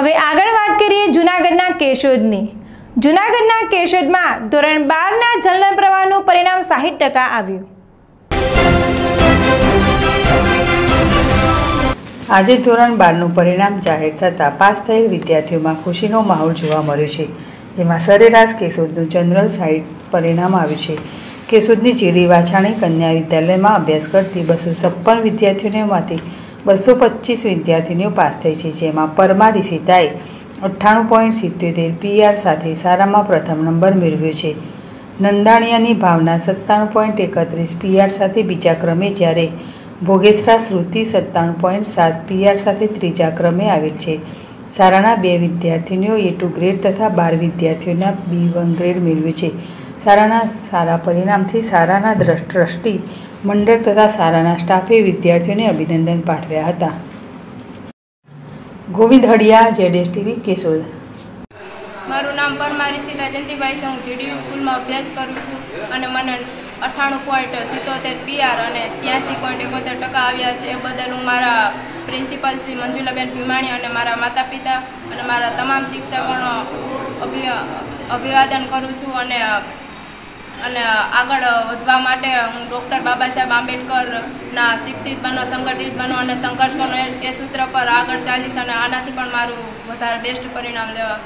હવે આગળ વાત કરીએ જૂનાગઢના કેશોદની. જૂનાગઢના કેશોદમાં ધોરણ બારના જલન પ્રવાહનું પરિણામ સાહીઠ ટકા આવ્યું. આજે ધોરણ બારનું પરિણામ જાહેર થતાં પાસ થયેલ વિદ્યાર્થીઓમાં ખુશીનો માહોલ જોવા મળ્યો છે, જેમાં સરેરાશ કેશોદનું જનરલ સાઇટ પરિણામ આવ્યું છે. કેશોદની ચીડી વાછાણી કન્યા વિદ્યાલયમાં અભ્યાસ કરતી બસો છપ્પન વિદ્યાર્થીનીઓમાંથી બસો પચીસ વિદ્યાર્થીનીઓ પાસ થઈ છે, જેમાં પરમાર ઈશિતાએ અઠ્ઠાણું પોઈન્ટ સિત્યોતેર પીઆર સાથે સારામાં પ્રથમ નંબર મેળવ્યો છે. નંદાણિયાની ભાવના સત્તાણું પોઈન્ટ એકત્રીસ પીઆર સાથે બીજા ક્રમે, જ્યારે ભોગેસરા શ્રુતિ સત્તાણું પોઈન્ટ સાત પીઆર સાથે ત્રીજા ક્રમે આવેલ છે. સારાના બે વિદ્યાર્થીનીઓ એ ટુ ગ્રેડ તથા બાર વિદ્યાર્થીઓના બી વન ગ્રેડ મેળવ્યો છે. સારાના સારા પરિણામથી સારાના ટ્રસ્ટી, મંડળ તથા સારાના સ્ટાફે વિદ્યાર્થીઓને અભિનંદન પાઠવ્યા હતા. ગોવિંદ હડિયા જેડેસ ટીવી, કેશોદ. મારું નામ પરમારી સીતા જયંતિભાઈ છે. હું જીડીયુ સ્કૂલમાં અભ્યાસ કરું છું અને મને અઠ્ઠાણું પોઈન્ટ સિત્તોતેર પીઆર અને ત્યાંસી પોઈન્ટ એકોતેર ટકા આવ્યા છે. એ બદલ હું મારા પ્રિન્સિપાલ શ્રી મંજુલાબેન ભીમાણી અને મારા માતા પિતા અને મારા તમામ શિક્ષકોનો અભિ, અભિવાદન કરું છું અને અને આગળ વધવા માટે હું ડૉક્ટર બાબા સાહેબ આંબેડકરના શિક્ષિત બનો, સંગઠિત બનો અને સંઘર્ષ એ- એ સૂત્ર પર આગળ ચાલીશ અને આનાથી પણ મારું વધારે બેસ્ટ પરિણામ લેવા